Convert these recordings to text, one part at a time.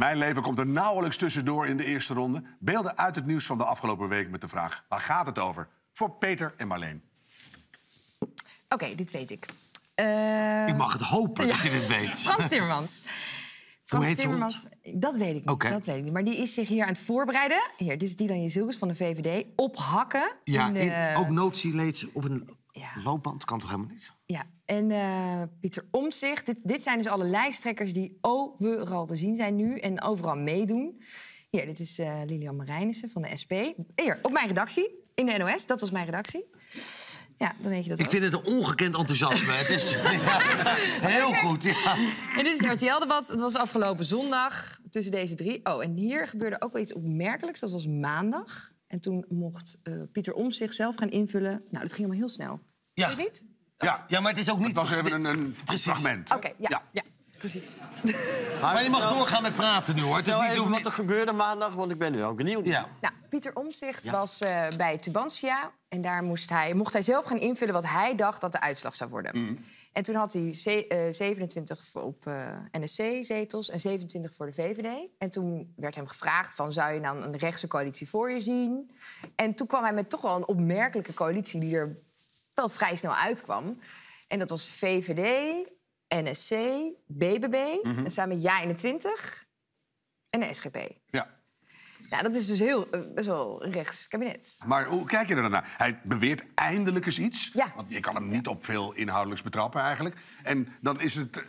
Mijn leven komt er nauwelijks tussendoor in de eerste ronde. Beelden uit het nieuws van de afgelopen week met de vraag... waar gaat het over? Voor Peter en Marleen. Oké, dit weet ik. Uh, ik mag het hopen dat je dit weet. Frans Timmermans. Frans heet Timmermans, dat weet ik niet. Oké. Dat weet ik niet. Maar die is zich hier aan het voorbereiden. Hier, dit is Dylan Jezilgus van de VVD. Op hakken. Ja, in de- in- ook notie leed ze op een Ja. loopband. Kan toch helemaal niet? Ja, en eh, Pieter Omtzigt. Dit, dit zijn dus alle lijsttrekkers die overal te zien zijn nu en overal meedoen. Hier, dit is eh, Lilian Marijnissen van de SP. Hier, op mijn redactie, in de NOS. Dat was mijn redactie. Ja, dan weet je dat Ik ook. vind het een ongekend enthousiasme. het is ja, heel goed. Ja. En dit is het RTL-debat. Het was afgelopen zondag tussen deze drie. Oh, en hier gebeurde ook wel iets opmerkelijks. Dat was maandag. En toen mocht eh, Pieter Omtzigt zelf gaan invullen. Nou, dat ging allemaal heel snel. Ja. Je niet? Ja, ja, maar het is ook niet... het was even een, een fragment. Oké, ja, Ja. ja. precies. Maar je mag doorgaan met praten nu, hoor. Het is niet even zo... wat er gebeurde maandag, want ik ben nu ook benieuwd. Ja. Nou, Pieter Ja. was eh, bij Tubantia. En daar moest hij, mocht hij zelf gaan invullen wat hij dacht dat de uitslag zou worden. En toen had hij ze- eh, 27 voor- op eh, NSC-zetels en 27 voor de VVD. En toen werd hem gevraagd van, zou je dan een rechtse coalitie voor je zien? En toen kwam hij met toch wel een opmerkelijke coalitie... die er wel vrij snel uitkwam. En dat was VVD, NSC, BBB, en samen Ja21 en de SGP. Ja. Nou, dat is dus heel, eh, best wel rechts kabinet. Maar hoe kijk je er dan naar? Hij beweert eindelijk eens iets. Ja. Want je kan hem niet op veel inhoudelijks betrappen eigenlijk. En dan is het... Uh,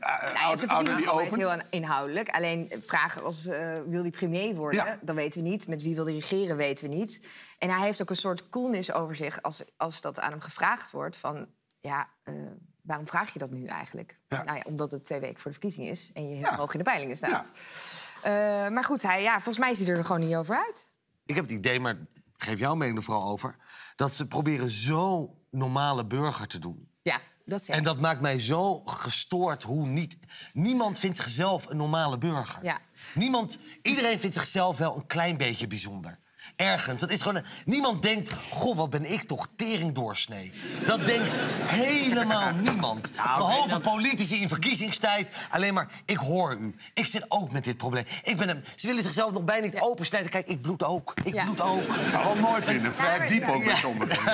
Nou ja, the verkiezingsprogramma is heel inhoudelijk. Alleen vragen als eh, wil hij premier worden, Ja. dat weten we niet. Met wie wil hij regeren, weten we niet. En hij heeft ook een soort coolness over zich als, als dat aan hem gevraagd wordt. Van, ja, eh, waarom vraag je dat nu eigenlijk? Ja. Nou ja, omdat het twee weken voor de verkiezing is en je heel Ja. hoog in de peilingen staat. Eh, maar goed, hij, ja, volgens mij ziet hij er gewoon niet over uit. Ik heb het idee, maar geef jouw mening er vooral over... dat ze proberen zo normale burger te doen. Ja, dat zeg En dat maakt mij zo gestoord hoe niet... Niemand vindt zichzelf een normale burger. Ja. Niemand, iedereen vindt zichzelf wel een klein beetje bijzonder. Ergens. Dat is gewoon niemand denkt, goh, wat ben ik toch tering doorsnee. Dat denkt helemaal niemand. Behalve politici in verkiezingstijd. Alleen maar, ik hoor u. Ik zit ook met dit probleem. Ik ben hem, ze willen zichzelf nog bijna niet opensnijden. Kijk, ik bloed ook. Ik Ja. bloed ook. Ik zou wel mooi vinden. Vrij diep ook bij sommigen.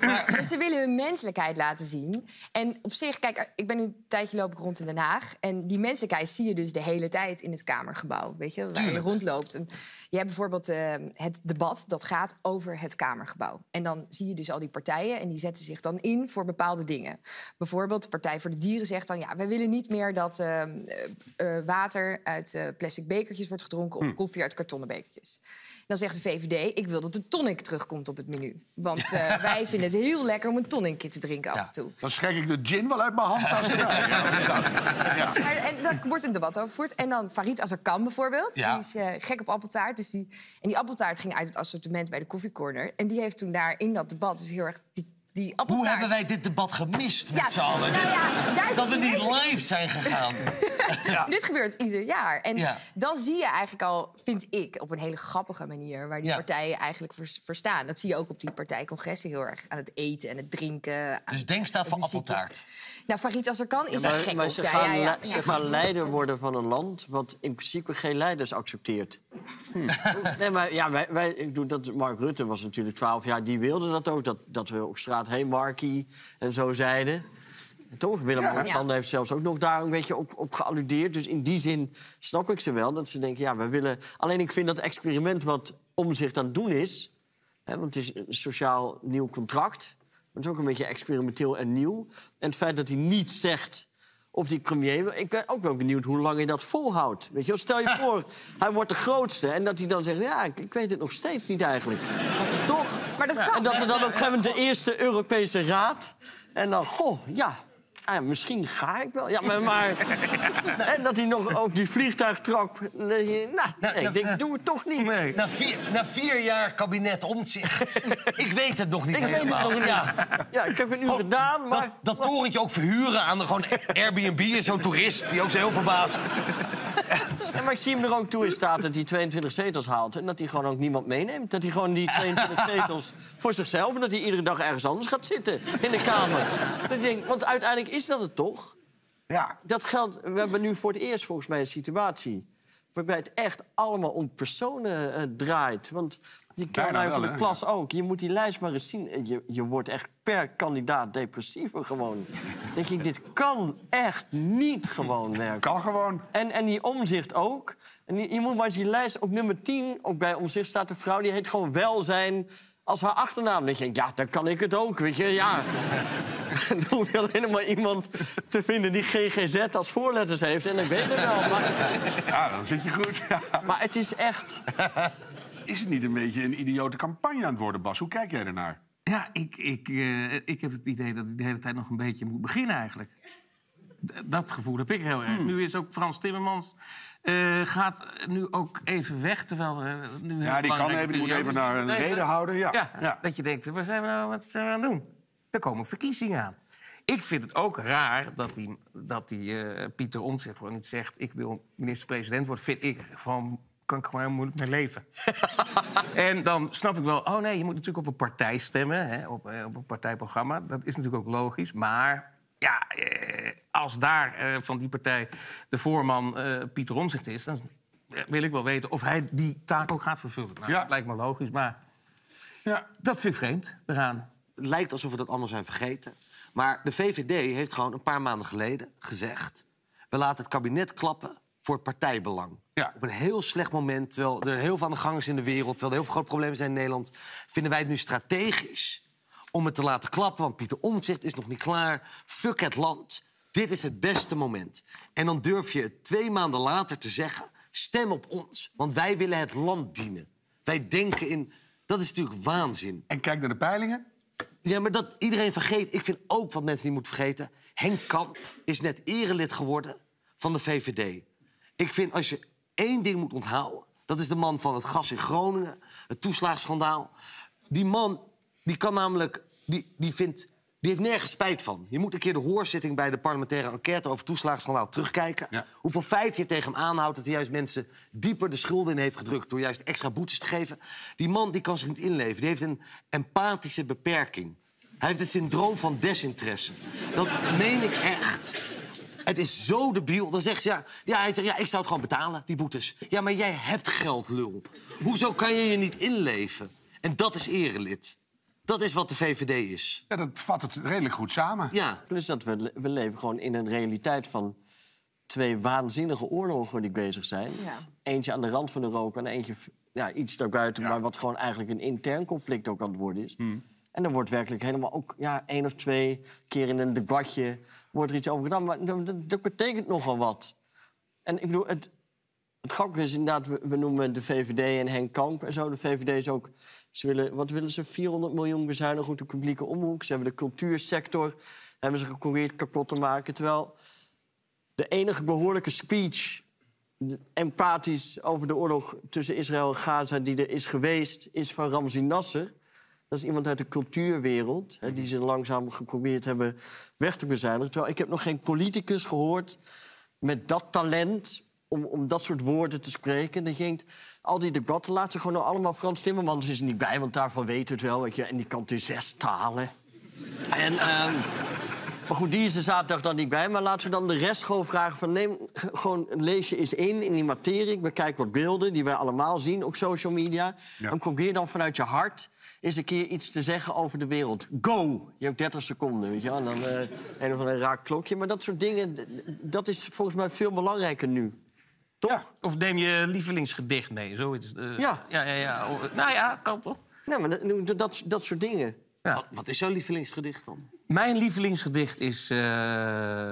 Een- ze willen hun menselijkheid laten zien. En op zich, kijk, ik ben nu een tijdje loop ik rond in Den Haag. En die menselijkheid zie je dus de hele tijd in het Kamergebouw. Weet je, waar je rondloopt. En Je hebt bijvoorbeeld eh, het debat dat gaat over het Kamergebouw. En dan zie je dus al die partijen en die zetten zich dan in voor bepaalde dingen. Bijvoorbeeld de Partij voor de Dieren zegt dan... ja, wij willen niet meer dat eh, eh, water uit eh, plastic bekertjes wordt gedronken... of koffie uit kartonnen bekertjes. Dan zegt de VVD, ik wil dat de tonic terugkomt op het menu. Want eh, wij vinden het heel lekker om een tonicje te drinken af en toe. Dan schenk ik de gin wel uit mijn handtas. erbij. Ja, inderdaad. Ja. Maar, en daar wordt een debat over gevoerd. En dan Farid Azarkan bijvoorbeeld. Ja. Die is eh, gek op appeltaart. Dus die, en die appeltaart ging uit het assortiment bij de koffiecorner. En die heeft toen daar in dat debat dus heel erg die, die Hoe hebben wij dit debat gemist met Ja, z'n allen? nou ja, dat we niet live zijn gegaan. Dit gebeurt ieder jaar. En Ja. dan zie je eigenlijk al, vind ik, op een hele grappige manier... waar die Ja. partijen eigenlijk voor, voor staan. Dat zie je ook op die partijcongressen heel erg. Aan het eten en het drinken. Dus denk staat voor muziek. appeltaart. Nou, Farid Azarkan is er Maar, gek maar ze Ja, gaan ja, ja. le- zeg maar leider worden van een land... wat in principe geen leiders accepteert. Nee, maar ja, wij, wij, ik doe dat, Mark Rutte was natuurlijk 12 jaar, die wilde dat ook. Dat, dat we op straat heen Markie en zo zeiden. En toch, Willem-Alexander heeft zelfs ook nog daar een beetje op, op gealludeerd. Dus in die zin snap ik ze wel. Dat ze denken, ja, we willen... Alleen ik vind dat experiment wat om zich aan het doen is... Hè, want het is een sociaal nieuw contract... maar het is ook een beetje experimenteel en nieuw. En het feit dat hij niet zegt of die premier... Ik ben ook wel benieuwd hoe lang hij dat volhoudt. Weet je, stel je voor, hij wordt de grootste... en dat hij dan zegt, ja, ik, ik weet het nog steeds niet eigenlijk. Toch? Maar dat kan. En dat er dan op een gegeven moment de eerste Europese raad... en dan, goh, ja, ah, misschien ga ik wel. Ja, maar... maar en dat hij nog ook die vliegtuig trok. Nou, ik denk, doe het toch niet. Na, vier, na vier jaar kabinet omzicht. ik weet het nog niet Ik weet het nog niet. Ja. Ja, ik heb het nu gedaan, maar... Dat, dat torentje ook verhuren aan de gewoon Airbnb zo'n toerist die ook zo heel verbaasd. Maar ik zie hem er ook toe in staat dat hij 22 zetels haalt... en dat hij gewoon ook niemand meeneemt. Dat hij gewoon die 22 zetels voor zichzelf... en dat hij iedere dag ergens anders gaat zitten in de Kamer. Dat ik denk, want uiteindelijk is dat het toch? Ja. Dat geldt, we hebben nu voor het eerst volgens mij een situatie... waarbij het echt allemaal om personen eh, draait. Want die Bijna Caroline van hè? Plas ook. Je moet die lijst maar eens zien. En Je, je wordt echt per kandidaat depressiever gewoon. Denk je, dit kan echt niet gewoon werken. Kan gewoon. En, en die omzicht ook. En die, je moet maar eens die lijst, op nummer 10, ook bij omzicht staat een vrouw... die heet gewoon welzijn als haar achternaam. Dan denk je, ja, dan kan ik het ook, weet je, ja. dan hoef je alleen nog maar iemand te vinden die GGZ als voorletters heeft. En dan weet je het wel. Maar, Ja, dan zit je goed. Ja. maar het is echt... Is het niet een beetje een idiote campagne aan het worden, Bas? Hoe kijk jij ernaar? Ja, ik, ik, eh, ik heb het idee dat ik de hele tijd nog een beetje moet beginnen eigenlijk. D- dat gevoel heb ik heel erg. Hmm. Nu is ook Frans Timmermans eh, gaat nu ook even weg, terwijl er nu Ja, die kan even, die moet even naar een reden houden. Ja. Ja, Ja. dat je denkt, wat zijn we nou wat zijn we aan het doen? Er komen verkiezingen aan. Ik vind het ook raar dat die, dat die eh, Pieter Omtzigt gewoon niet zegt... ik wil minister-president worden. Vind ik gewoon, kan ik gewoon heel moeilijk mee leven. en dan snap ik wel, oh nee, je moet natuurlijk op een partij stemmen. Hè, op, eh, op een partijprogramma. Dat is natuurlijk ook logisch. Maar ja, eh, als daar eh, van die partij de voorman eh, Pieter Omtzigt is... dan wil ik wel weten of hij die taak ook gaat vervullen. Nou, Ja. dat lijkt me logisch, maar Ja. dat vind ik vreemd eraan. Het lijkt alsof we dat allemaal zijn vergeten. Maar de VVD heeft gewoon een paar maanden geleden gezegd... we laten het kabinet klappen voor het partijbelang. Ja. Op een heel slecht moment, terwijl er heel veel aan de gang is in de wereld... terwijl er heel veel grote problemen zijn in Nederland... vinden wij het nu strategisch om het te laten klappen. Want Pieter Omtzigt is nog niet klaar. Fuck het land. Dit is het beste moment. En dan durf je het twee maanden later te zeggen... stem op ons, want wij willen het land dienen. Wij denken in... Dat is natuurlijk waanzin. En kijk naar de peilingen. Ja, maar dat iedereen vergeet. Ik vind ook wat mensen niet moeten vergeten. Henk Kamp is net erelid geworden van de VVD. Ik vind als je één ding moet onthouden... dat is de man van het gas in Groningen, het toeslagenschandaal. Die man, die kan namelijk... Die, die, vindt, die heeft nergens spijt van. Je moet een keer de hoorzitting bij de parlementaire enquête... over het toeslagenschandaal terugkijken. Ja. Hoeveel feiten je tegen hem aanhoudt... dat hij juist mensen dieper de schulden in heeft gedrukt... door juist extra boetes te geven. Die man die kan zich niet inleven. Die heeft een empathische beperking. Hij heeft het syndroom van desinteresse. Dat meen ik echt. Het is zo debiel. Dan zegt ze, ja, ja, hij zegt, ja, ik zou het gewoon betalen, die boetes. Ja, maar jij hebt geld, lul. Hoezo kan je je niet inleven? En dat is erelid. Dat is wat de VVD is. Ja, dat vat het redelijk goed samen. Ja. Plus dat we, we leven gewoon in een realiteit van twee waanzinnige oorlogen die bezig zijn. Ja. Eentje aan de rand van Europa en eentje ja, iets daarbuiten... Ja. maar wat gewoon eigenlijk een intern conflict ook aan het worden is. En dan wordt werkelijk helemaal ook ja, één of twee keer in een debatje... wordt er iets over gedaan, maar dat, betekent nogal wat. En ik bedoel, het, het grappige is inderdaad, we, noemen de VVD en Henk Kamp en zo. De VVD is ook, ze willen, wat willen ze, 400 miljoen bezuinigen op de publieke omroep. Ze hebben de cultuursector, hebben ze geprobeerd kapot te maken. Terwijl de enige behoorlijke speech, empathisch over de oorlog tussen Israël en Gaza... die er is geweest, is van Ramzi Nasser. Dat is iemand uit de cultuurwereld, hè, die ze langzaam geprobeerd hebben weg te bezuinigen. Terwijl ik heb nog geen politicus gehoord met dat talent om, om dat soort woorden te spreken. Dat je denkt, al die debatten, laat ze gewoon nou allemaal... Frans Timmermans is er niet bij, want daarvan weet het wel. Weet je, en die kan in zes talen. En, ehm, maar goed, die is er zaterdag dan niet bij. Maar laten we dan de rest gewoon vragen van... neem gewoon, lees je eens in, in die materie. Bekijk wat beelden die wij allemaal zien op social media. Ja. En probeer dan vanuit je hart eens een keer iets te zeggen over de wereld. Go! Je hebt 30 seconden, weet je wel. En dan eh, een of ander raak klokje. Maar dat soort dingen, dat is volgens mij veel belangrijker nu. Toch? Of neem je lievelingsgedicht mee, zoiets. eh, Ja. Ja, ja, ja. Oh, Nou ja, kan toch? Nee, maar dat, dat, dat soort dingen. Ja. Wat, wat is jouw lievelingsgedicht dan? Mijn lievelingsgedicht is... eh,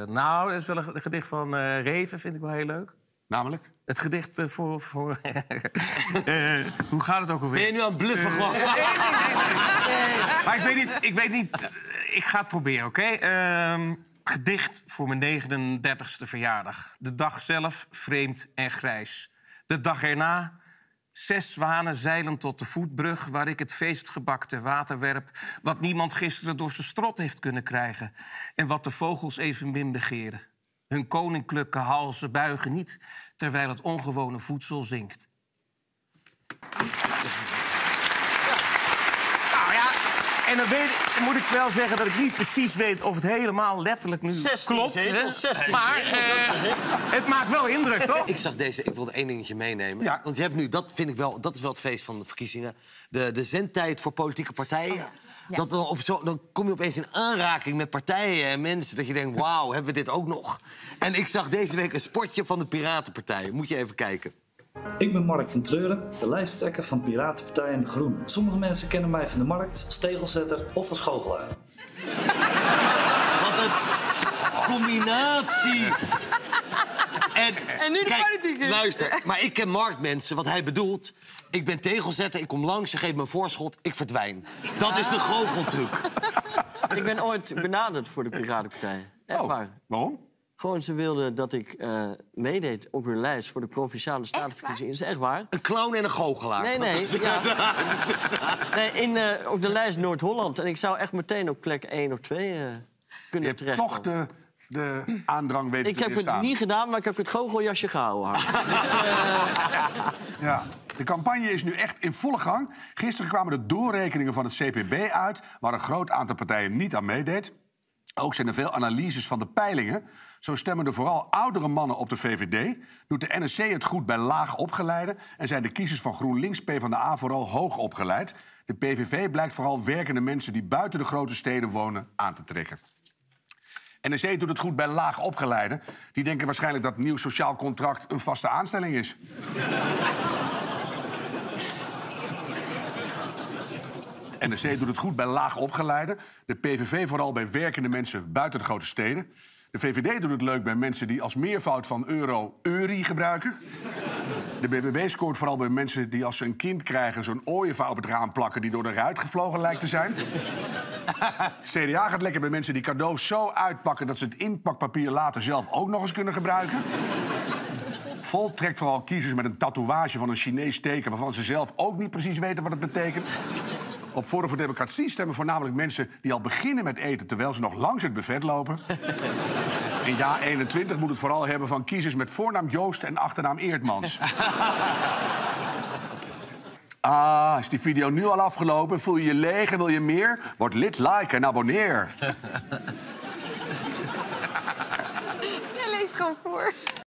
nou, dat is wel een ge- gedicht van eh, Reven, vind ik wel heel leuk. Namelijk? Het gedicht eh, voor... voor Eh, hoe gaat het ook alweer? Ben je nu aan het bluffen gewoon? Maar ik weet niet, ik weet niet, eh, ik ga het proberen, oké? Ehm, gedicht voor mijn 39ste verjaardag. De dag zelf vreemd en grijs. De dag erna zes zwanen zeilen tot de voetbrug... waar ik het feestgebak ter water werp... wat niemand gisteren door zijn strot heeft kunnen krijgen... en wat de vogels evenmin begeren. Hun koninklijke halzen buigen niet... terwijl het ongewone voedsel zinkt. Nou ja, En dan weet, ik- moet ik wel zeggen dat ik niet precies weet of het helemaal letterlijk nu 16 klopt. zetels, hè. 16 maar eh, het maakt wel indruk, toch? Ik zag deze, ik wilde één dingetje meenemen. Ja. Want je hebt nu, dat vind ik wel, dat is wel het feest van de verkiezingen. De, de zendtijd voor politieke partijen. Ja. Dat dan, op zo, dan kom je opeens in aanraking met partijen en mensen. Dat je denkt, wauw, hebben we dit ook nog? En ik zag deze week een spotje van de Piratenpartij. Moet je even kijken. Ik ben Mark van Treuren, de lijsttrekker van Piratenpartij en de Groenen. Sommige mensen kennen mij van de markt als tegelzetter of als goochelaar. Wat een combinatie. En, En nu de kijk, politiek in. Luister, maar ik ken marktmensen. Wat hij bedoelt, ik ben tegelzetter, ik kom langs, je geeft me een voorschot, ik verdwijn. Dat is de goocheltruc. Ik ben ooit benaderd voor de Piratenpartij. Echt Oh, waar. waarom? Gewoon, ze wilden dat ik eh, meedeed op hun lijst voor de Provinciale Statenverkiezingen. Is echt waar? Een clown en een goochelaar. Nee, nee. Ja. nee in, eh, op de lijst Noord-Holland. En ik zou echt meteen op plek 1 of 2 eh, Je kunnen hebt terecht. toch de, de aandrang weten Ik te heb het niet gedaan, maar ik heb het goocheljasje gehouden. Dus, eh, Ja. De campagne is nu echt in volle gang. Gisteren kwamen de doorrekeningen van het CPB uit... waar een groot aantal partijen niet aan meedeed. Ook zijn er veel analyses van de peilingen. Zo stemmen er vooral oudere mannen op de VVD. Doet de NSC het goed bij laag opgeleiden... en zijn de kiezers van GroenLinks PvdA vooral hoog opgeleid. De PVV blijkt vooral werkende mensen die buiten de grote steden wonen aan te trekken. NSC doet het goed bij laag opgeleiden. Die denken waarschijnlijk dat nieuw sociaal contract een vaste aanstelling is. NRC doet het goed bij laag opgeleiden. De PVV vooral bij werkende mensen buiten de grote steden. De VVD doet het leuk bij mensen die als meervoud van euro euri gebruiken. De BBB scoort vooral bij mensen die als ze een kind krijgen... zo'n ooievaar op het raam plakken die door de ruit gevlogen lijkt te zijn. CDA gaat lekker bij mensen die cadeaus zo uitpakken... dat ze het inpakpapier later zelf ook nog eens kunnen gebruiken. Volt trekt vooral kiezers met een tatoeage van een Chinees teken... waarvan ze zelf ook niet precies weten wat het betekent. Op Forum voor Democratie stemmen voornamelijk mensen die al beginnen met eten... terwijl ze nog langs het buffet lopen. In jaar 21 moet het vooral hebben van kiezers met voornaam Joost en achternaam Eertmans. Ah, is die video nu al afgelopen? Voel je je leeg en wil je meer? Word lid, like en abonneer. Je leest gewoon voor.